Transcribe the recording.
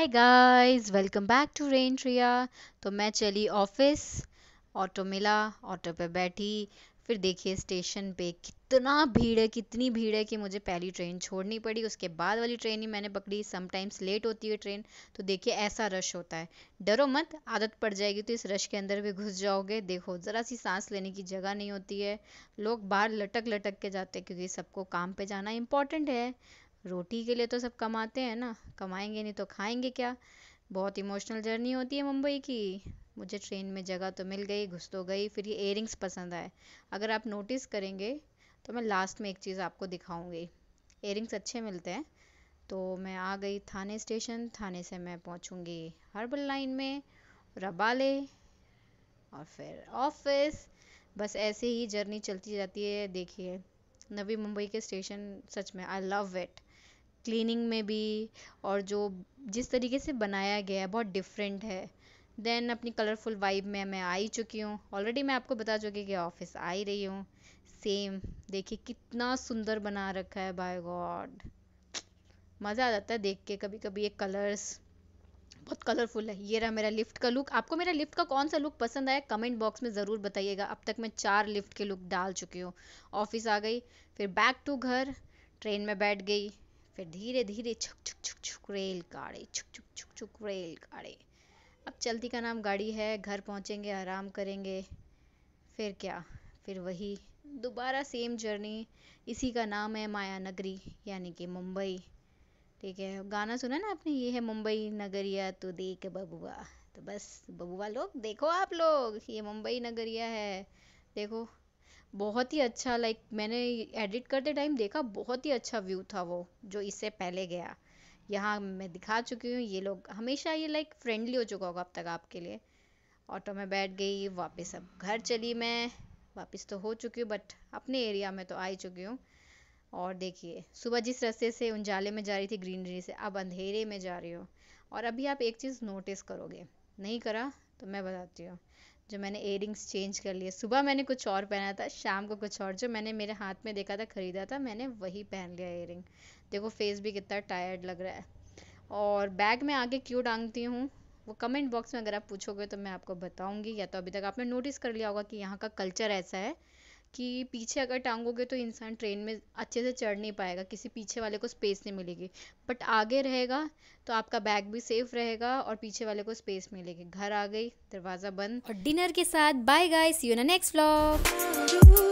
Hi guys welcome back to rain ट्रिया तो मैं चली ऑफ़िस ऑटो मिला ऑटो पे बैठी। फिर देखिए स्टेशन पे कितना भीड़ है, कितनी भीड़ है कि मुझे पहली ट्रेन छोड़नी पड़ी। उसके बाद वाली ट्रेन ही मैंने पकड़ी। समटाइम्स लेट होती है ट्रेन तो देखिए ऐसा रश होता है। डरो मत, आदत पड़ जाएगी तो इस रश के अंदर भी घुस जाओगे। देखो, ज़रा सी सांस लेने की जगह नहीं होती है। लोग बाहर लटक लटक के जाते हैं क्योंकि सबको काम पे जाना इंपॉर्टेंट है। रोटी के लिए तो सब कमाते हैं ना, कमाएँगे नहीं तो खाएँगे क्या? बहुत इमोशनल जर्नी होती है मुंबई की। मुझे ट्रेन में जगह तो मिल गई, घुस तो गई, फिर ये एयरिंग्स पसंद आए। अगर आप नोटिस करेंगे तो मैं लास्ट में एक चीज़ आपको दिखाऊँगी। एयरिंग्स अच्छे मिलते हैं तो मैं आ गई थाने स्टेशन थाने से मैं पहुंचूँगी हर्बल लाइन में, रबाले, और फिर ऑफ़िस बस ऐसे ही जर्नी चलती जाती है, देखिए। नवी मुंबई के स्टेशन सच में आई लव इट क्लीनिंग में भी और जो जिस तरीके से बनाया गया है, बहुत डिफरेंट है। देन अपनी कलरफुल वाइब में मैं आ ही चुकी हूँ। ऑलरेडी मैं आपको बता चुकी कि ऑफ़िस आ ही रही हूँ। सेम देखिए कितना सुंदर बना रखा है बाय गॉड मज़ा आ जाता है देख के कभी कभी ये कलर्स बहुत कलरफुल है। ये रहा मेरा लिफ्ट का लुक आपको मेरा लिफ्ट का कौन सा लुक पसंद आया? कमेंट बॉक्स में ज़रूर बताइएगा। अब तक मैं चार लिफ्ट के लुक डाल चुकी हूँ। ऑफ़िस आ गई, फिर बैक टू घर ट्रेन में बैठ गई। फिर धीरे धीरे छुक छुक छुक छुक रेल गाड़ी, छुक छुक छुक छुक रेल गाड़ी। अब चलती का नाम गाड़ी है, घर पहुँचेंगे, आराम करेंगे, फिर क्या? फिर वही दोबारा सेम जर्नी इसी का नाम है माया नगरी, यानी कि मुंबई। ठीक है, गाना सुना ना आपने? ये है मुंबई नगरिया तो देख बबुआ। तो बस, बबुआ लोग, देखो आप लोग, ये मुंबई नगरिया है। देखो बहुत ही अच्छा लाइक मैंने एडिट करते टाइम देखा, बहुत ही अच्छा व्यू था वो, जो इससे पहले गया। यहाँ मैं दिखा चुकी हूँ, ये लोग हमेशा ये लाइक फ्रेंडली हो चुका होगा अब तक आपके लिए। ऑटो में बैठ गई, वापस अब घर चली मैं। वापस तो हो चुकी हूँ बट अपने एरिया में तो आ ही चुकी हूँ। और देखिए, सुबह जिस रास्ते से उंजाले में जा रही थी ग्रीनरी से, अब अंधेरे में जा रही हूँ। और अभी आप एक चीज़ नोटिस करोगे, नहीं करा तो मैं बताती हूँ। जो मैंने एयरिंग्स चेंज कर लिए। सुबह मैंने कुछ और पहना था, शाम को कुछ और। जो मैंने मेरे हाथ में देखा था, ख़रीदा था, मैंने वही पहन लिया एयरिंग देखो फेस भी कितना टायर्ड लग रहा है। और बैग में आगे क्यों टांगती हूँ? वो कमेंट बॉक्स में अगर आप पूछोगे तो मैं आपको बताऊँगी, या तो अभी तक आपने नोटिस कर लिया होगा कि यहाँ का कल्चर ऐसा है। कि पीछे अगर टांगोगे तो इंसान ट्रेन में अच्छे से चढ़ नहीं पाएगा, किसी पीछे वाले को स्पेस नहीं मिलेगी। बट आगे रहेगा तो आपका बैग भी सेफ़ रहेगा और पीछे वाले को स्पेस मिलेगी। घर आ गई, दरवाज़ा बंद। और डिनर के साथ bye guys you next vlog